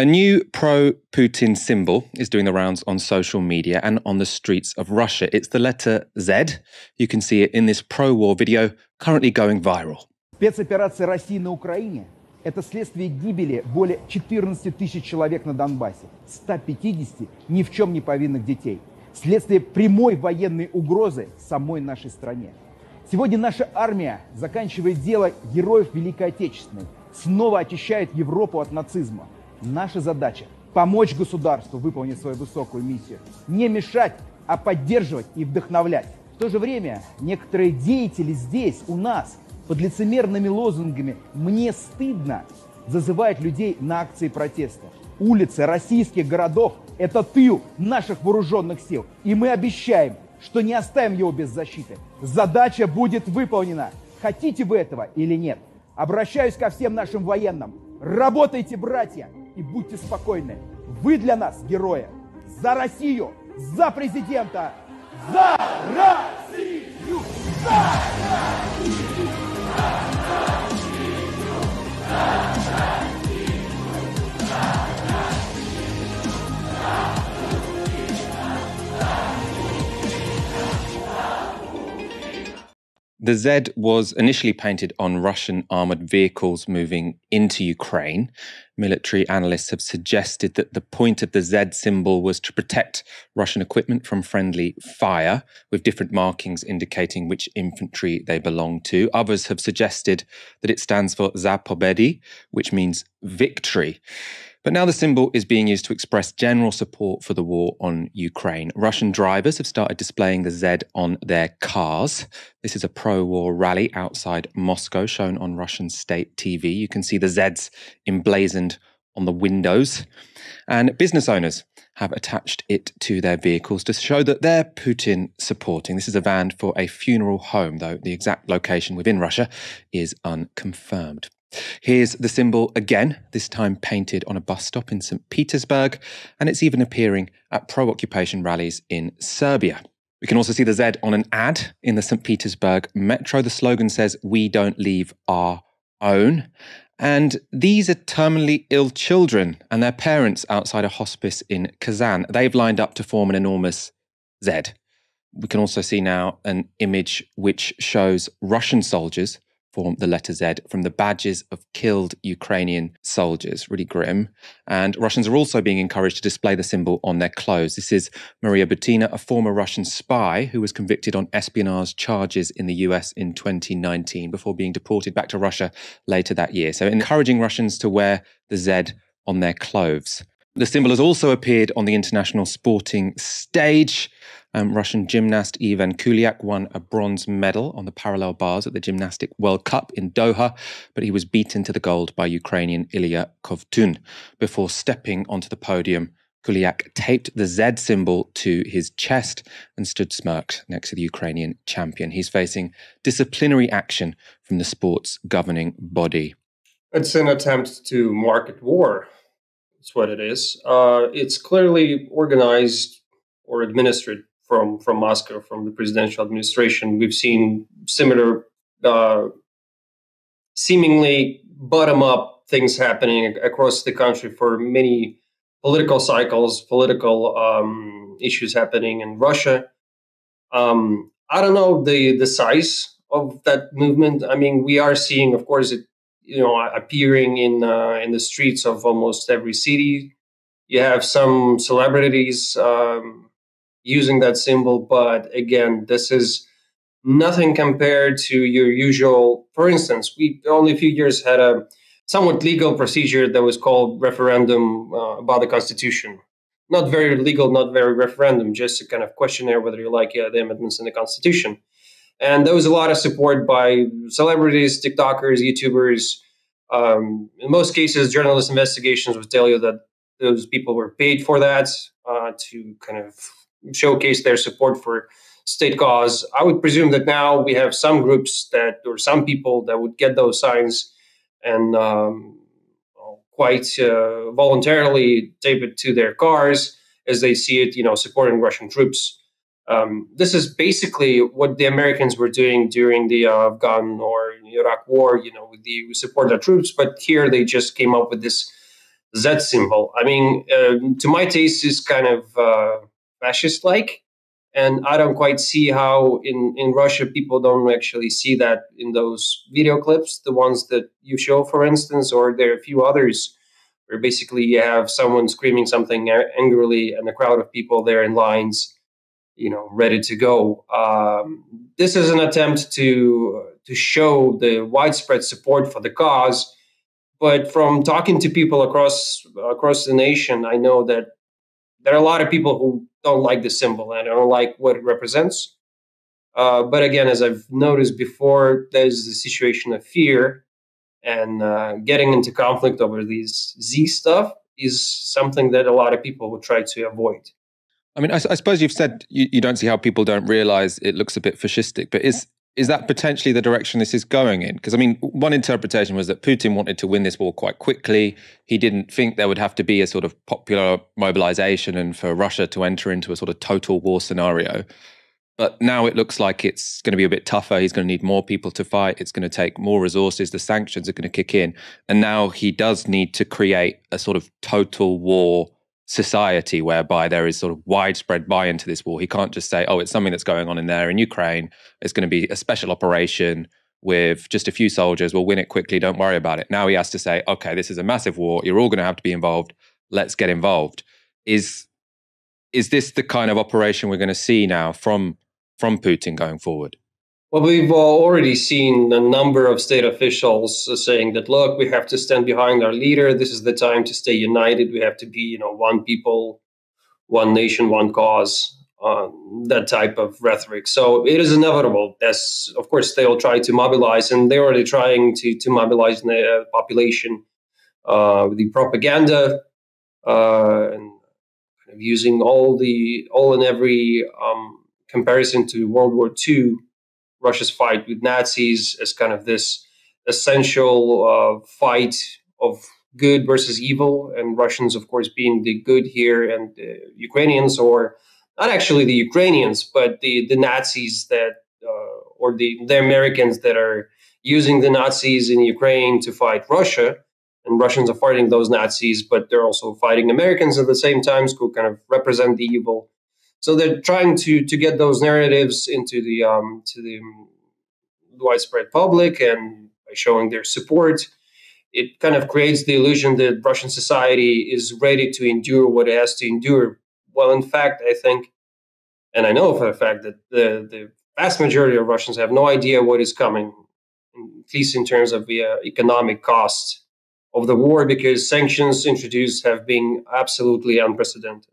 A new pro Putin symbol is doing the rounds on social media and on the streets of Russia. It's the letter Z. You can see it in this pro war video currently going viral. Спецоперация России на Украине – это следствие гибели более 14 тысяч человек на Донбассе, 150 ни в чем не повинных детей. Следствие прямой военной угрозы самой нашей стране. Сегодня наша армия заканчивает дело героев Великой Отечественной, снова очищает Европу от нацизма – Наша задача – помочь государству выполнить свою высокую миссию. Не мешать, а поддерживать и вдохновлять. В то же время некоторые деятели здесь, у нас, под лицемерными лозунгами «мне стыдно» зазывают людей на акции протеста. Улицы российских городов – это тыл наших вооруженных сил. И мы обещаем, что не оставим его без защиты. Задача будет выполнена. Хотите вы этого или нет? Обращаюсь ко всем нашим военным. Работайте, братья! И будьте спокойны. Вы для нас герои. За Россию! За президента! За Россию! За Россию! За Россию! За Россию! The Z was initially painted on Russian armored vehicles moving into Ukraine. Military analysts have suggested that the point of the Z symbol was to protect Russian equipment from friendly fire, with different markings indicating which infantry they belong to. Others have suggested that it stands for Za Pobedi, which means victory. But now the symbol is being used to express general support for the war on Ukraine. Russian drivers have started displaying the Z on their cars. This is a pro war rally outside Moscow shown on Russian state TV. You can see the Zs emblazoned on the windows. And business owners have attached it to their vehicles to show that they're Putin supporting. This is a van for a funeral home, though the exact location within Russia is unconfirmed. Here's the symbol again, this time painted on a bus stop in St. Petersburg, and it's even appearing at pro occupation rallies in Serbia. We can also see the Z on an ad in the St. Petersburg metro. The slogan says, We don't leave our own. And these are terminally ill children and their parents outside a hospice in Kazan. They've lined up to form an enormous Z. We can also see now an image which shows Russian soldiers form the letter Z from the badges of killed Ukrainian soldiers. Really grim. And Russians are also being encouraged to display the symbol on their clothes. This is Maria Butina, a former Russian spy who was convicted on espionage charges in the US in 2019 before being deported back to Russia later that year. So, encouraging Russians to wear the Z on their clothes. The symbol has also appeared on the international sporting stage. Um, Russian gymnast Ivan Kuliak won a bronze medal on the parallel bars at the Gymnastic World Cup in Doha, but he was beaten to the gold by Ukrainian Ilya Kovtun. Before stepping onto the podium, Kuliak taped the Z symbol to his chest and stood smirked next to the Ukrainian champion. He's facing disciplinary action from the sport's governing body. It's an attempt to market war that's what it is. Uh, it's clearly organized or administered from from Moscow, from the presidential administration. We've seen similar, uh, seemingly bottom up things happening across the country for many political cycles, political um, issues happening in Russia. Um, I don't know the the size of that movement. I mean, we are seeing, of course, it you know appearing in uh, in the streets of almost every city. You have some celebrities um, using that symbol, but again, this is nothing compared to your usual. For instance, we only a few years had a somewhat legal procedure that was called referendum uh, about the constitution. Not very legal, not very referendum, just a kind of questionnaire whether you like yeah, the amendments in the constitution. And there was a lot of support by celebrities, TikTokers, YouTubers. Um, in most cases, journalist investigations would tell you that those people were paid for that uh, to kind of showcase their support for state cause. I would presume that now we have some groups that, or some people that would get those signs and um, quite uh, voluntarily tape it to their cars as they see it, you know, supporting Russian troops. Um, this is basically what the Americans were doing during the uh, Afghan or Iraq war. You know, with the, we support our troops, but here they just came up with this Z symbol. I mean, uh, to my taste, is kind of uh, fascist-like, and I don't quite see how in in Russia people don't actually see that in those video clips, the ones that you show, for instance, or there are a few others where basically you have someone screaming something angrily and a crowd of people there in lines, you know, ready to go. Um, this is an attempt to to show the widespread support for the cause but from talking to people across across the nation, I know that there are a lot of people who don't like the symbol and don't like what it represents. Uh, but again, as I've noticed before, there's the situation of fear, and uh, getting into conflict over these Z stuff is something that a lot of people will try to avoid. I mean, I, I suppose you've said you, you, don't see how people don't realize it looks a bit fascistic, but is is that potentially the direction this is going in? Because I mean, one interpretation was that Putin wanted to win this war quite quickly. He didn't think there would have to be a sort of popular mobilization and for Russia to enter into a sort of total war scenario. But now it looks like it's going to be a bit tougher. He's going to need more people to fight. It's going to take more resources. The sanctions are going to kick in. And now he does need to create a sort of total war society whereby there is sort of widespread buy into this war. He can't just say, oh, it's something that's going on in there in Ukraine. It's going to be a special operation with just a few soldiers. We'll win it quickly. Don't worry about it. Now he has to say, okay, this is a massive war. You're all going to have to be involved. Let's get involved. Is is this the kind of operation we're going to see now from from Putin going forward? Well, we've already seen a number of state officials saying that, look, we have to stand behind our leader. This is the time to stay united. We have to be, you know, one people, one nation, one cause. Um, that type of rhetoric. So it is inevitable. As of course they will try to mobilize, and they're already trying to to mobilize the population uh, the propaganda uh, and kind of using all the all and every um, comparison to World War II Russia's fight with Nazis as kind of this essential uh, fight of good versus evil, and Russians, of course, being the good here, and the Ukrainians, or not actually the Ukrainians, but the the Nazis that, uh, or the the Americans that are using the Nazis in Ukraine to fight Russia, and Russians are fighting those Nazis, but they're also fighting Americans at the same time, who kind of represent the evil. So they're trying to to get those narratives into the um, to the widespread public, and by showing their support, it kind of creates the illusion that Russian society is ready to endure what it has to endure. Well, in fact, I think, and I know for a fact that the the vast majority of Russians have no idea what is coming, at least in terms of the uh, economic cost of the war, because sanctions introduced have been absolutely unprecedented.